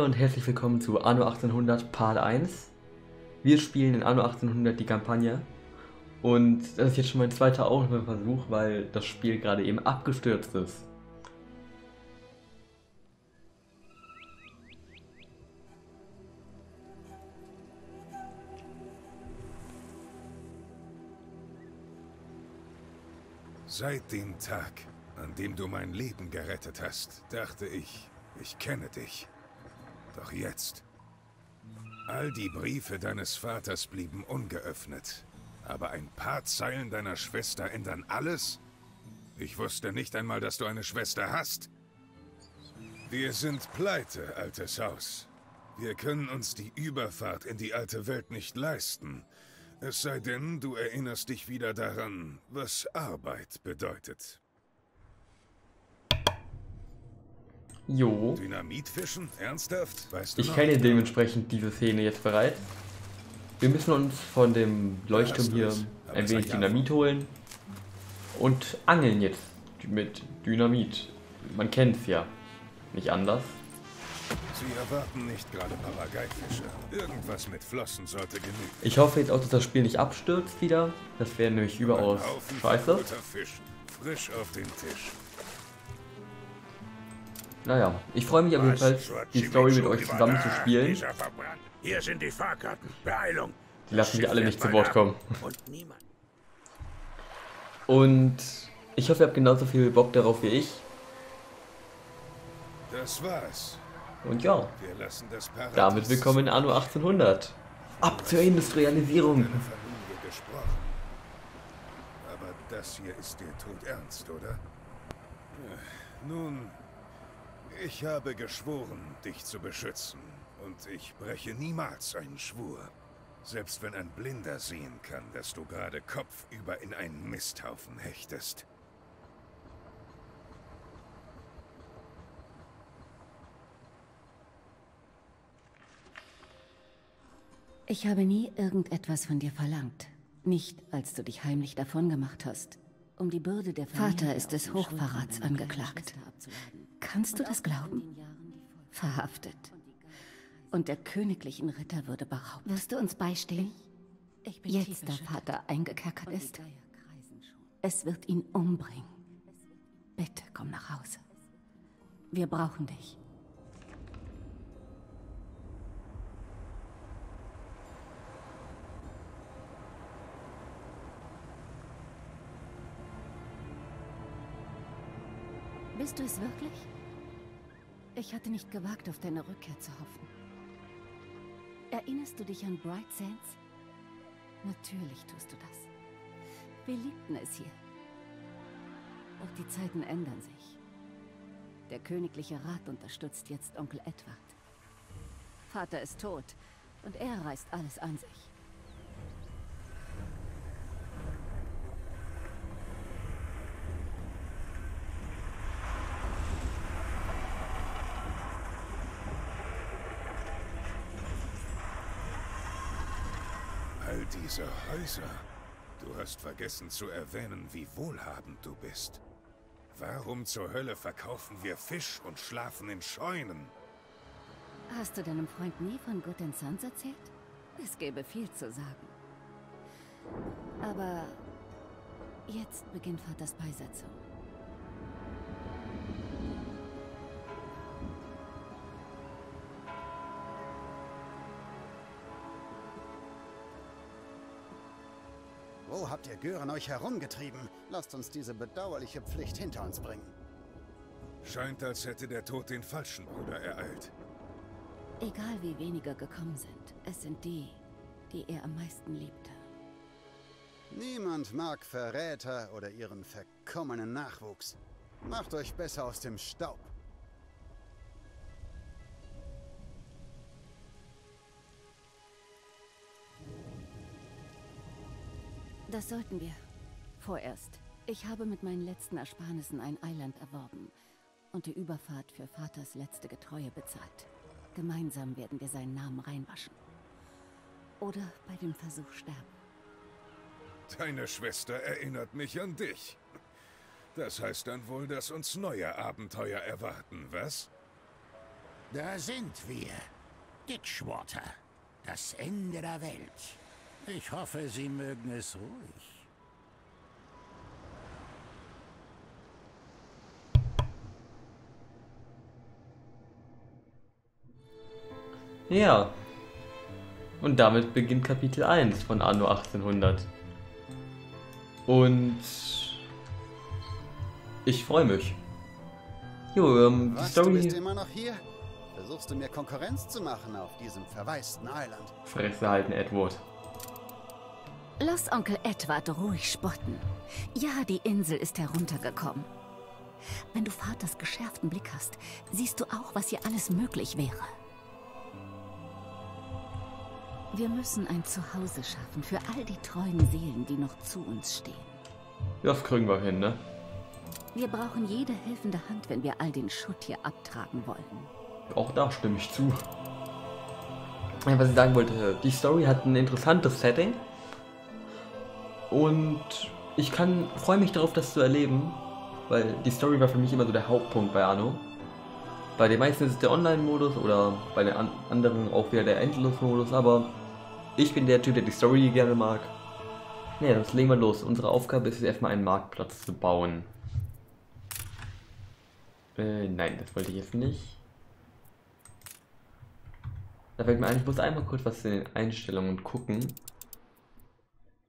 Hallo und herzlich willkommen zu Anno 1800 Part 1. Wir spielen in Anno 1800 die Kampagne und das ist jetzt schon mein zweiter Aufnahmeversuch, weil das Spiel gerade eben abgestürzt ist. Seit dem Tag, an dem du mein Leben gerettet hast, dachte ich, ich kenne dich. Doch jetzt... All die Briefe deines Vaters blieben ungeöffnet. Aber ein paar Zeilen deiner Schwester ändern alles? Ich wusste nicht einmal, dass du eine Schwester hast. Wir sind pleite, altes Haus. Wir können uns die Überfahrt in die alte Welt nicht leisten. Es sei denn, du erinnerst dich wieder daran, was Arbeit bedeutet. Jo. Dynamitfischen? Ernsthaft? Weißt du Ich kenne dementsprechend diese Szene jetzt bereits. Wir müssen uns von dem Leuchtturm hier ein wenig Dynamit holen und angeln jetzt mit Dynamit. Man kennt es ja. Nicht anders. Sie erwarten nicht gerade Papageifische. Irgendwas mit Flossen sollte genügen. Ich hoffe jetzt auch, dass das Spiel nicht abstürzt wieder. Das wäre nämlich überaus scheiße. Frisch auf den Tisch. Naja, ich freue mich aber jedenfalls, die Story mit euch zusammen zu spielen. Hier sind die Fahrkarten. Beeilung. Die lassen wir alle nicht zu Wort kommen. Und ich hoffe, ihr habt genauso viel Bock darauf wie ich. Das war's. Und ja, damit willkommen in Anno 1800. Ab zur Industrialisierung. Aber das hier ist dir todernst, oder? Äh, Nun, ich habe geschworen, dich zu beschützen. Und ich breche niemals einen Schwur. Selbst wenn ein Blinder sehen kann, dass du gerade kopfüber in einen Misthaufen hechtest. Ich habe nie irgendetwas von dir verlangt. Nicht, als du dich heimlich davongemacht hast, um die Bürde der Familie Vater ist des Hochverrats angeklagt. Kannst du das glauben? Verhaftet. Und der königlichen Ritterwürde beraubt. Wirst du uns beistehen? Jetzt, da Vater eingekerkert ist. Es wird ihn umbringen. Bitte komm nach Hause. Wir brauchen dich. Bist du es wirklich? Ich hatte nicht gewagt, auf deine Rückkehr zu hoffen. Erinnerst du dich an Bright Sands? Natürlich tust du das. Wir liebten es hier. Doch die Zeiten ändern sich. Der königliche Rat unterstützt jetzt Onkel Edward. Vater ist tot und er reißt alles an sich. All diese Häuser. Du hast vergessen zu erwähnen, wie wohlhabend du bist. Warum zur Hölle verkaufen wir Fisch und schlafen in Scheunen? Hast du deinem Freund nie von Good Sons erzählt? Es gäbe viel zu sagen. Aber jetzt beginnt Vaters Beisetzung. Wo habt ihr Gören euch herumgetrieben? Lasst uns diese bedauerliche Pflicht hinter uns bringen. Scheint, als hätte der Tod den falschen Bruder ereilt. Egal wie wenige gekommen sind, es sind die, die er am meisten liebte. Niemand mag Verräter oder ihren verkommenen Nachwuchs. Macht euch besser aus dem Staub. Das sollten wir. Vorerst. Ich habe mit meinen letzten Ersparnissen ein Eiland erworben und die Überfahrt für Vaters letzte Getreue bezahlt. Gemeinsam werden wir seinen Namen reinwaschen. Oder bei dem Versuch sterben. Deine Schwester erinnert mich an dich. Das heißt dann wohl, dass uns neue Abenteuer erwarten, was? Da sind wir. Ditchwater. Das Ende der Welt. Ich hoffe, Sie mögen es ruhig. Ja. Und damit beginnt Kapitel 1 von Anno 1800. Und ich freue mich. Jo, ähm, die Was, du bist Story. immer noch hier? Versuchst du mir Konkurrenz zu machen auf diesem verwaisten Island? Fresse halten, Edward. Lass Onkel Edward ruhig spotten. Ja, die Insel ist heruntergekommen. Wenn du Vaters geschärften Blick hast, siehst du auch, was hier alles möglich wäre. Wir müssen ein Zuhause schaffen für all die treuen Seelen, die noch zu uns stehen. Das kriegen wir hin, ne? Wir brauchen jede helfende Hand, wenn wir all den Schutt hier abtragen wollen. Auch da stimme ich zu. Was ich sagen wollte, die Story hat ein interessantes Setting. Und ich kann freue mich darauf, das zu erleben, weil die Story war für mich immer so der Hauptpunkt bei Anno. Bei den meisten ist es der Online-Modus oder bei den an anderen auch wieder der Endlos-Modus, aber ich bin der Typ, der die Story gerne mag. Ja, dann legen wir los. Unsere Aufgabe ist es erstmal einen Marktplatz zu bauen. Äh, nein, das wollte ich jetzt nicht. Da fällt mir ein, ich muss einmal kurz was in den Einstellungen gucken.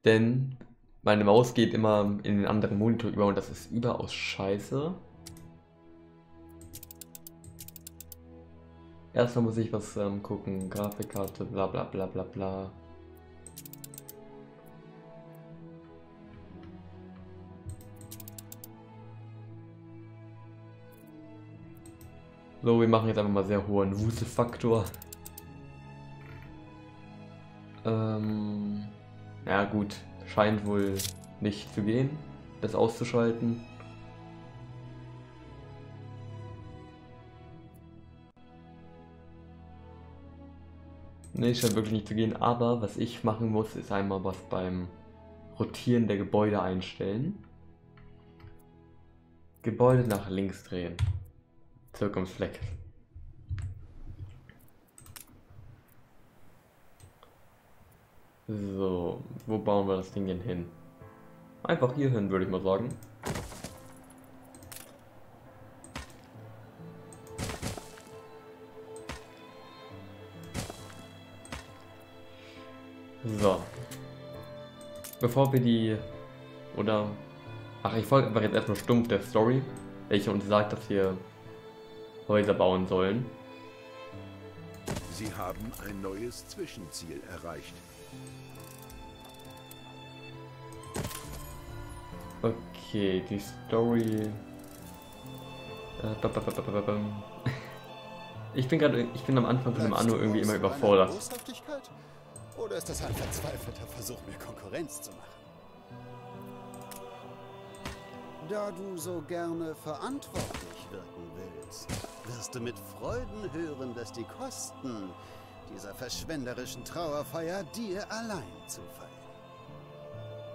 Denn meine Maus geht immer in den anderen Monitor über und das ist überaus scheiße. Erstmal muss ich was ähm, gucken. Grafikkarte, bla bla bla bla bla. So, wir machen jetzt einfach mal sehr hohen Wuselfaktor. Ähm, ja gut, scheint wohl nicht zu gehen, das auszuschalten. Nee, scheint wirklich nicht zu gehen, aber was ich machen muss, ist einmal was beim Rotieren der Gebäude einstellen. Gebäude nach links drehen. Circumflex. So, wo bauen wir das Ding denn hin? Einfach hier hin, würde ich mal sagen. So. Bevor wir die... Oder... Ach, ich folge einfach jetzt erstmal stumpf der Story, welche uns sagt, dass wir Häuser bauen sollen. Sie haben ein neues Zwischenziel erreicht. Okay, die Story. Äh. Ich bin gerade, ich bin am Anfang von dem Anno irgendwie immer überfordert. Oder ist das ein verzweifelter Versuch, mir Konkurrenz zu machen? Da du so gerne verantwortlich wirken willst, wirst du mit Freuden hören, dass die Kosten dieser verschwenderischen Trauerfeier dir allein zufallen.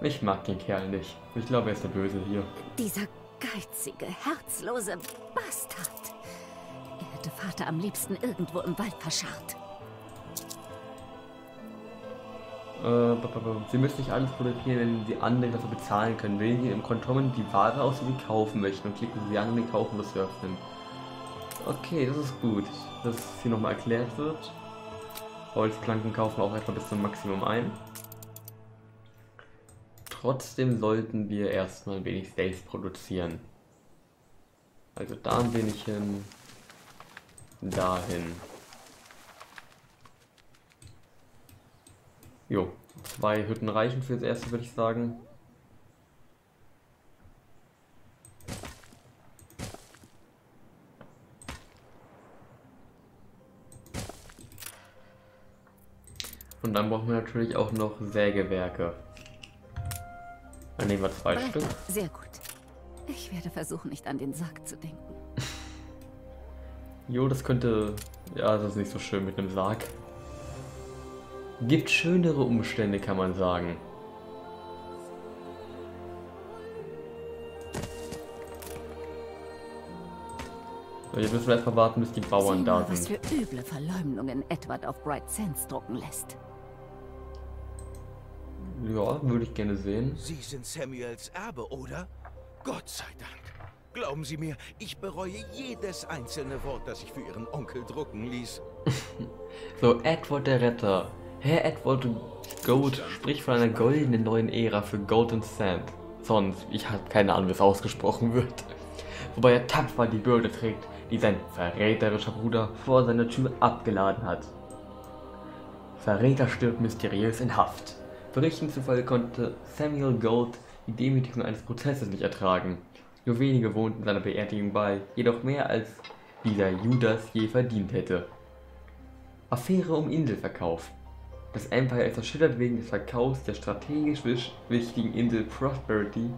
Ich mag den Kerl nicht. Ich glaube, er ist der Böse hier. Dieser geizige, herzlose Bastard. Er hätte Vater am liebsten irgendwo im Wald verscharrt. Äh, Sie müssen nicht alles produzieren, wenn Sie andere dafür bezahlen können. Wählen Sie im Kontomen die Ware aus, die Sie kaufen möchten und klicken Sie an, um den Kaufen zu öffnen. Okay, das ist gut, dass es hier nochmal erklärt wird. Holzplanken kaufen auch etwa bis zum Maximum ein. Trotzdem sollten wir erstmal ein wenig selbst produzieren. Also da ein wenig hin. Dahin. Jo, zwei Hütten reichen fürs erste, würde ich sagen. Und dann brauchen wir natürlich auch noch Sägewerke. Dann nehmen wir zwei Weiter. Stück. Sehr gut. Ich werde versuchen, nicht an den Sarg zu denken. Jo, das könnte. Ja, das ist nicht so schön mit einem Sarg. Gibt schönere Umstände, kann man sagen. Jetzt müssen wir erstmal warten, bis die Bauern Sieh da mal, was sind. für üble Verleumdungen Edward auf Bright Sands drucken lässt. Ja, würde ich gerne sehen. Sie sind Samuels Erbe, oder? Gott sei Dank. Glauben Sie mir, ich bereue jedes einzelne Wort, das ich für Ihren Onkel drucken ließ. So, Edward der Retter. Herr Edward Gold spricht von einer goldenen neuen Ära für Golden Sand. Sonst, ich habe keine Ahnung, wie es ausgesprochen wird. Wobei er tapfer die Bürde trägt, die sein verräterischer Bruder vor seiner Tür abgeladen hat. Verräter stirbt mysteriös in Haft. Berichten zufolge konnte Samuel Gold die Demütigung eines Prozesses nicht ertragen. Nur wenige wohnten seiner Beerdigung bei, jedoch mehr als dieser Judas je verdient hätte. Affäre um Inselverkauf. Das Empire ist erschüttert wegen des Verkaufs der strategisch wichtigen Insel Prosperity.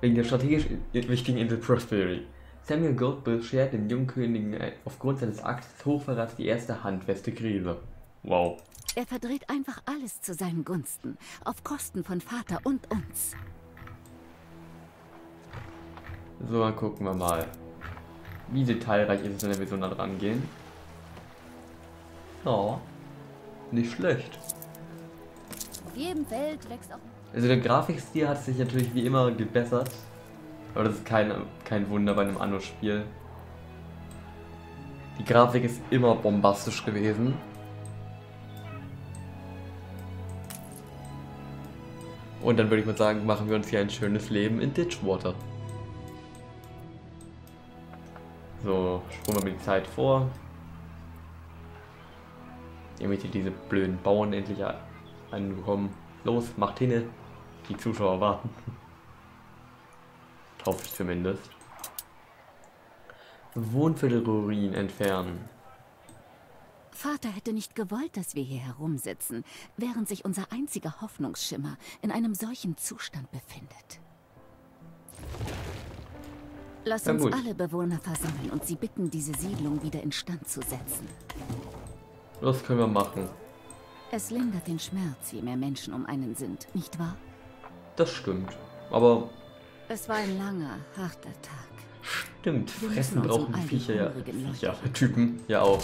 Wegen der strategisch wichtigen Insel Prosperity. Samuel Gold beschert den Jungkönigen äh, aufgrund seines Akts des Hochverrats die erste handfeste Krise. Wow. Er verdreht einfach alles zu seinen Gunsten, auf Kosten von Vater und uns. So, dann gucken wir mal. Wie detailreich ist es, wenn wir so nah dran gehen? Ja, nicht schlecht. Auf jedem Feld wächst auch... Also der Grafikstil hat sich natürlich wie immer gebessert. Aber das ist kein, kein Wunder bei einem Anno-Spiel. Die Grafik ist immer bombastisch gewesen. Und dann würde ich mal sagen, machen wir uns hier ein schönes Leben in Ditchwater. So, spulen wir mir die Zeit vor. Damit hier diese blöden Bauern endlich a- ankommen. Los, macht hinne. Die Zuschauer warten. Hoffe ich zumindest. Wohnviertelruin entfernen. Vater hätte nicht gewollt, dass wir hier herumsitzen, während sich unser einziger Hoffnungsschimmer in einem solchen Zustand befindet. Lass uns alle Bewohner versammeln und sie bitten, diese Siedlung wieder instand zu setzen. Das können wir machen. Es lindert den Schmerz, je mehr Menschen um einen sind, nicht wahr? Das stimmt. Aber Es war ein langer, harter Tag. stimmt, fressen um brauchen die Viecher ja. Viecher, Typen ja auch.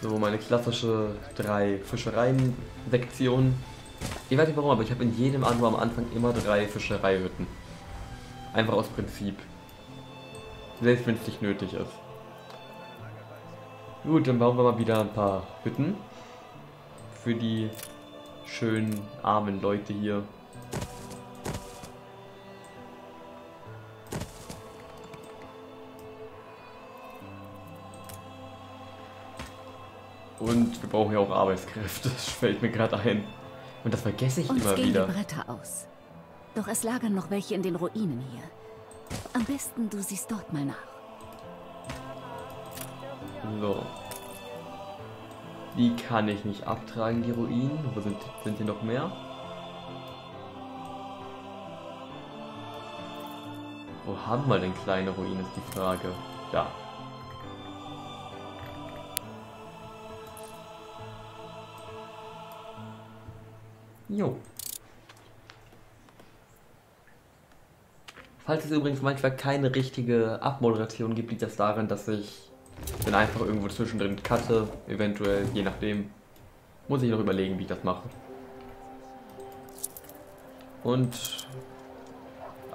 So, meine klassische drei Fischereien-Sektion. Ich weiß nicht warum, aber ich habe in jedem Anno am Anfang immer drei Fischereihütten. Einfach aus Prinzip. Selbst wenn es nicht nötig ist. Gut, dann bauen wir mal wieder ein paar Hütten. Für die schönen armen Leute hier. Und wir brauchen ja auch Arbeitskräfte, das fällt mir gerade ein. Und das vergesse ich Uns immer gehen wieder. die Bretter aus. Doch es lagern noch welche in den Ruinen hier. Am besten du siehst dort mal nach. So. Die kann ich nicht abtragen, die Ruinen. Wo sind, sind hier noch mehr? Wo haben wir denn kleine Ruinen, ist die Frage. Da. Jo. Falls es übrigens manchmal keine richtige Abmoderation gibt, liegt das daran, dass ich dann einfach irgendwo zwischendrin cutte, eventuell, je nachdem. Muss ich noch überlegen, wie ich das mache. Und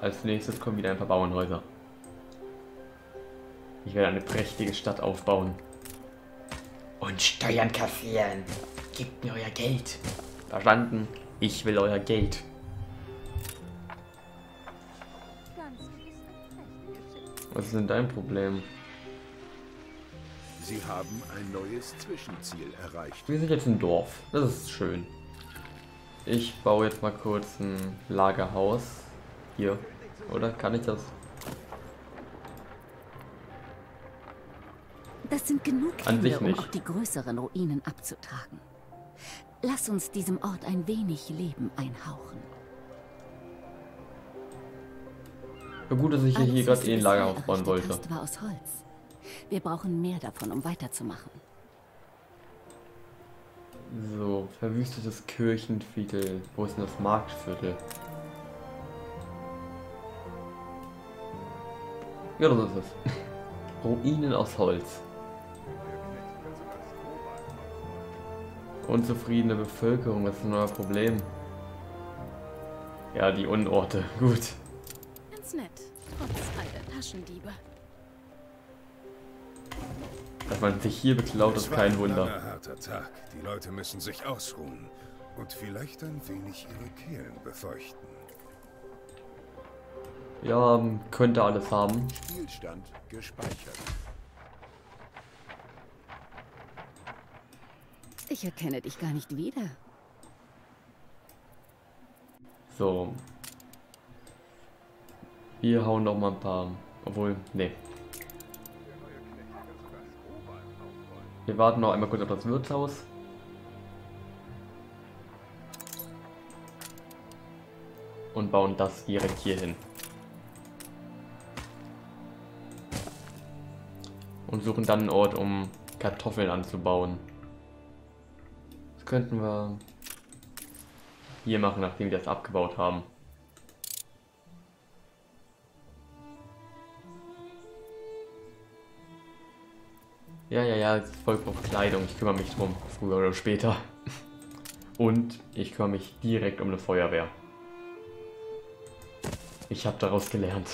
als nächstes kommen wieder ein paar Bauernhäuser. Ich werde eine prächtige Stadt aufbauen. Und Steuern kassieren. Gebt mir euer Geld. Verstanden? Ich will euer Geld. Was ist denn dein Problem? Sie haben ein neues Zwischenziel erreicht. Wir sind jetzt ein Dorf. Das ist schön. Ich baue jetzt mal kurz ein Lagerhaus. Hier. Oder kann ich das? Das sind genug An sich Hände, um nicht. auch die größeren Ruinen abzutragen. Lass uns diesem Ort ein wenig Leben einhauchen. Ja, gut, dass ich hier, Alles, hier gerade eh ein Lagerhaus bauen wollte. War aus Holz. Wir brauchen mehr davon, um weiterzumachen. So, verwüstetes Kirchenviertel. Wo ist denn das Marktviertel? Ja, das ist es. Ruinen aus Holz. Unzufriedene Bevölkerung, das ist ein neuer Problem. Ja, die Unorte, gut. Ganz nett, trotz all der Taschendiebe. Dass man sich hier beklaut, ist kein ein Wunder. langer, harter Tag. Die Leute müssen sich ausruhen und vielleicht ein wenig ihre Kehlen befeuchten. Ja, könnte alles haben. Spielstand gespeichert. Ich erkenne dich gar nicht wieder. So. Wir hauen noch mal ein paar. Obwohl, nee. Wir warten noch einmal kurz auf das Wirtshaus. Und bauen das direkt hier hin. Und suchen dann einen Ort, um Kartoffeln anzubauen. Das könnten wir hier machen, nachdem wir das abgebaut haben. Ja, ja, ja, auf Kleidung. Ich kümmere mich drum, früher oder später. Und ich kümmere mich direkt um eine Feuerwehr. Ich habe daraus gelernt.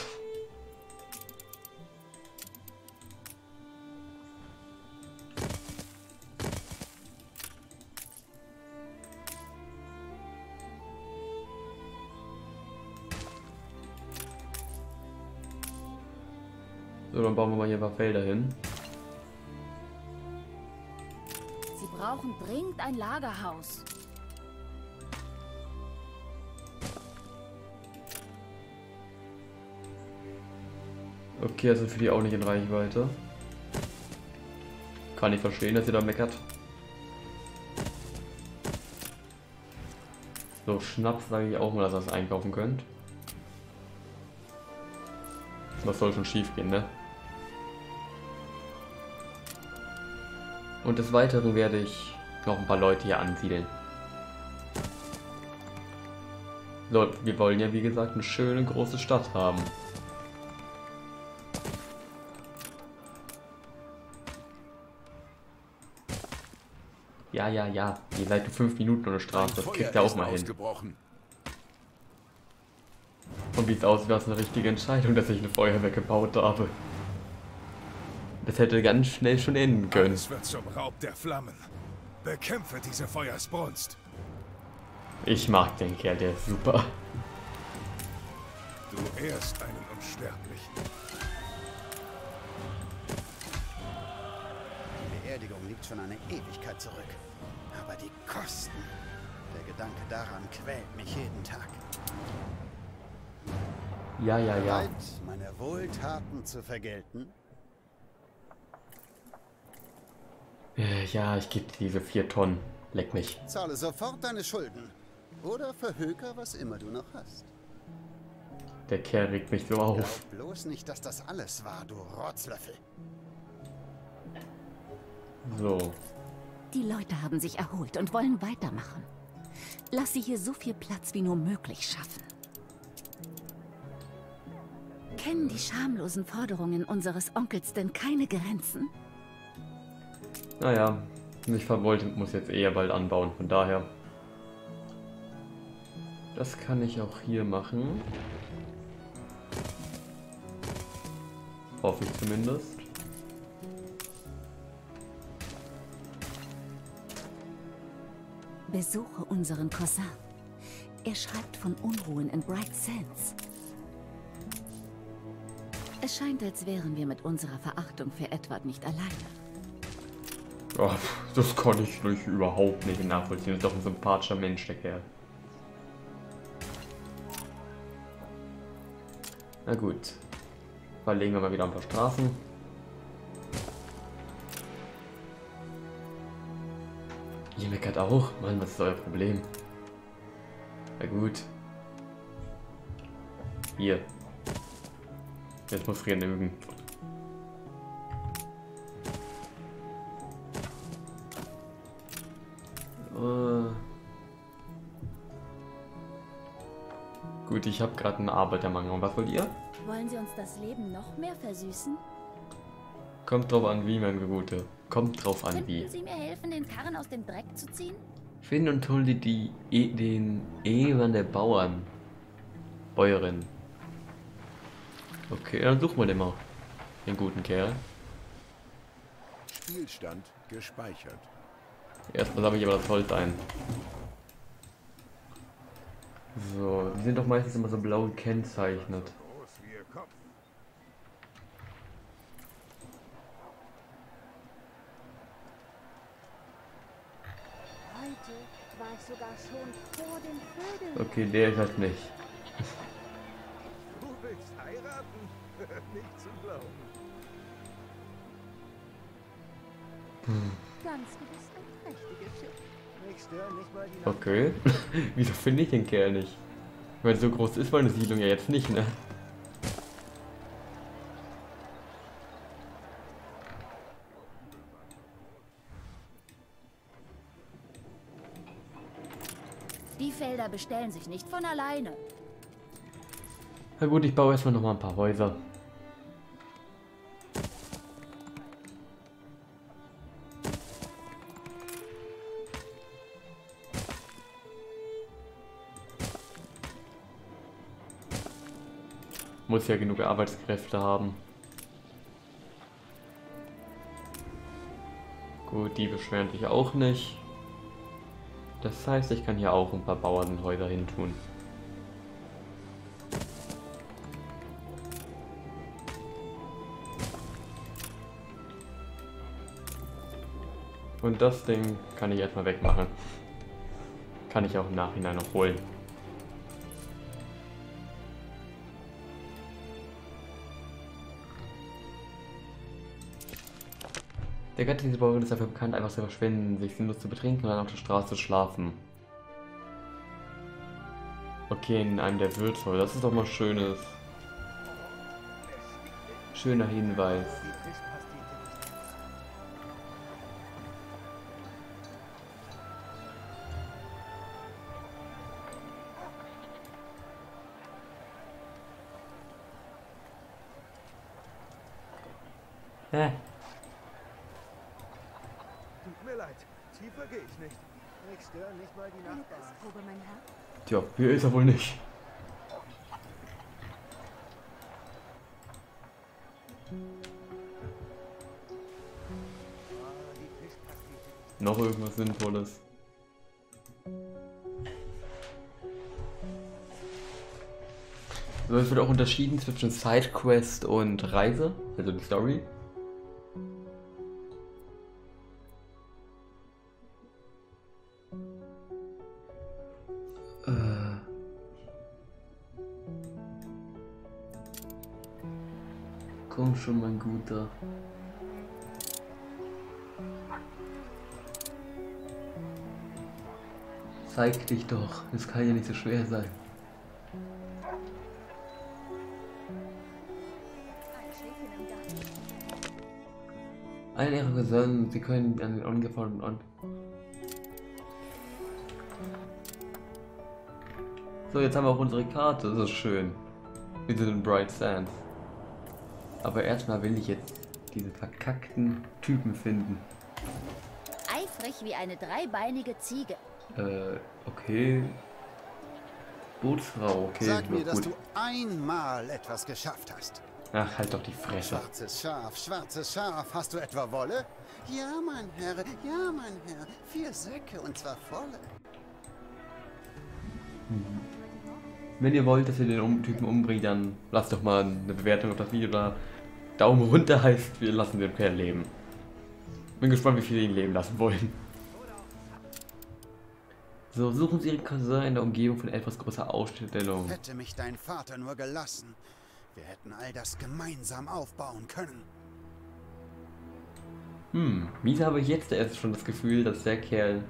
So, dann bauen wir mal hier ein paar Felder hin. Brauchen dringend ein Lagerhaus. Okay, also für die auch nicht in Reichweite. Kann ich verstehen, dass ihr da meckert. So, Schnaps sage ich auch mal, dass ihr das einkaufen könnt. Was soll schon schief gehen, ne? Und des Weiteren werde ich noch ein paar Leute hier ansiedeln. So, wir wollen ja wie gesagt eine schöne große Stadt haben. Ja, ja, ja. Ihr seid nur fünf Minuten ohne Strafe. Das kriegt ihr auch mal hin. Und wie es aussieht, war es eine richtige Entscheidung, dass ich eine Feuerwehr gebaut habe. Das hätte ganz schnell schon enden können. Es wird zum Raub der Flammen. Bekämpfe diese Feuersbrunst. Ich mag den Kerl, der ist super. Du ehrst einen Unsterblichen. Die Beerdigung liegt schon eine Ewigkeit zurück. Aber die Kosten. Der Gedanke daran quält mich jeden Tag. Ja, ja, ja. Bereit, meine Wohltaten zu vergelten? Äh, Ja, ich gebe dir diese vier Tonnen. Leck mich. Zahle sofort deine Schulden. Oder verhöker, was immer du noch hast. Der Kerl regt mich so auf. Glaub bloß nicht, dass das alles war, du Rotzlöffel. So. Die Leute haben sich erholt und wollen weitermachen. Lass sie hier so viel Platz wie nur möglich schaffen. Kennen die schamlosen Forderungen unseres Onkels denn keine Grenzen? Naja, ich wollte, muss jetzt eher bald anbauen, von daher. Das kann ich auch hier machen. Hoffe ich zumindest. Besuche unseren Cousin. Er schreibt von Unruhen in Bright Sands. Es scheint, als wären wir mit unserer Verachtung für Edward nicht alleine. Oh, das kann ich nicht, überhaupt nicht nachvollziehen. Ist doch ein sympathischer Mensch, der Kerl. Na gut. Verlegen wir mal wieder ein paar Straßen. Ihr meckert auch? Mann, was ist euer Problem? Na gut. Hier. Jetzt muss Frieren üben. Äh. Gut, ich habe gerade einen Arbeitermangel. Und was wollt ihr? Wollen Sie uns das Leben noch mehr versüßen? Kommt drauf an, wie, mein Gute. Kommt drauf an, Könnten wie. Sie mir helfen, den Karren aus dem Dreck zu ziehen? Finden und hol dir die, e den Ehemann der Bauern. Bäuerin. Okay, dann suchen wir den mal. Den guten Kerl. Spielstand gespeichert. Erstmal sammle ich aber das Holz ein. So, die sind doch meistens immer so blau gekennzeichnet. Groß wie ihr Kopf. Heute war ich sogar schon vor den Vögeln. Okay, der ist halt nicht. Du willst heiraten? Nicht zu glauben. Ganz gewiss Okay. Wieso finde ich den Kerl nicht? Weil so groß ist meine Siedlung ja jetzt nicht, ne? Die Felder bestellen sich nicht von alleine. Na gut, ich baue erstmal noch mal ein paar Häuser. Muss ja genug Arbeitskräfte haben. Gut, die beschweren sich auch nicht. Das heißt, ich kann hier auch ein paar Bauernhäuser hin tun. Und das Ding kann ich erstmal wegmachen. Kann ich auch im Nachhinein noch holen. Der Bauern ist dafür bekannt, einfach zu verschwinden, sich sinnlos zu betrinken und dann auf der Straße zu schlafen. Okay, in einem der Wirtshäuser. Das ist doch mal schönes. Schöner Hinweis. Hä? Tut mir leid. Tiefer gehe ich nicht. Mich stören nicht mal die Eine Nachbarn. Kostprobe, mein Herr. Tja, hier ist er wohl nicht. Noch irgendwas Sinnvolles. So, es wird auch unterschieden zwischen Sidequest und Reise, also die Story. Schon, mein Guter. Zeig dich doch, das kann ja nicht so schwer sein. Allen ihre Gesellen, sie können an den ungeforderten Ort. So, jetzt haben wir auch unsere Karte, das ist schön. Wir sind in Bright Sands. Aber erstmal will ich jetzt diese verkackten Typen finden. Eifrig wie eine dreibeinige Ziege. Äh, okay. Bootsfrau, okay. Sag mir, dass gut. du einmal etwas geschafft hast. Ach, halt doch die Fresse. Schwarzes Schaf, schwarzes Schaf. Hast du etwa Wolle? Ja, mein Herr, ja, mein Herr. Vier Säcke und zwar volle. Wenn ihr wollt, dass ihr den Typen umbringt, dann lasst doch mal eine Bewertung auf das Video da. Daumen runter heißt, wir lassen den Kerl leben. Bin gespannt, wie viele ihn leben lassen wollen. So, suchen Sie Ihren Cousin in der Umgebung von etwas größer Ausstellung. Hätte mich dein Vater nur gelassen. Wir hätten all das gemeinsam aufbauen können. Hm, wieso habe ich jetzt erst schon das Gefühl, dass der Kerl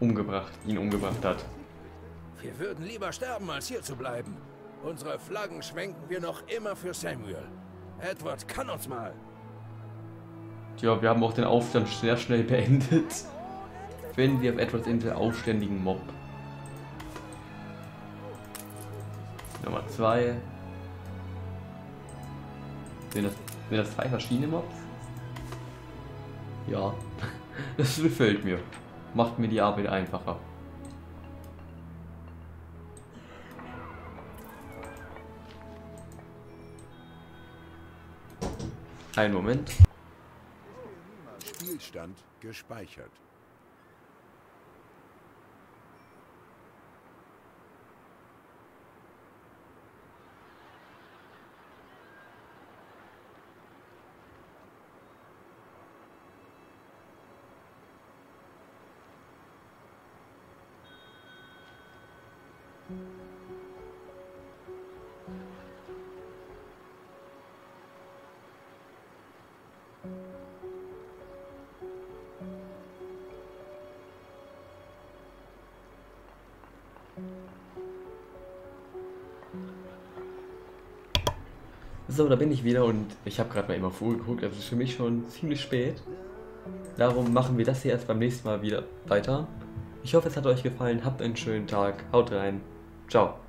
umgebracht, ihn umgebracht hat? Wir würden lieber sterben, als hier zu bleiben. Unsere Flaggen schwenken wir noch immer für Samuel. Edward kann uns mal. Tja, wir haben auch den Aufstand sehr schnell beendet. Finden Sie auf Edwards Insel aufständigen Mob. Nummer 2. Sind das, sind das zwei verschiedene Mobs? Ja, das gefällt mir. Macht mir die Arbeit einfacher. Einen Moment. Spielstand gespeichert. So, da bin ich wieder und ich habe gerade mal immer vorgeguckt, es ist für mich schon ziemlich spät. Darum machen wir das hier erst beim nächsten Mal wieder weiter. Ich hoffe, es hat euch gefallen, habt einen schönen Tag, haut rein, ciao.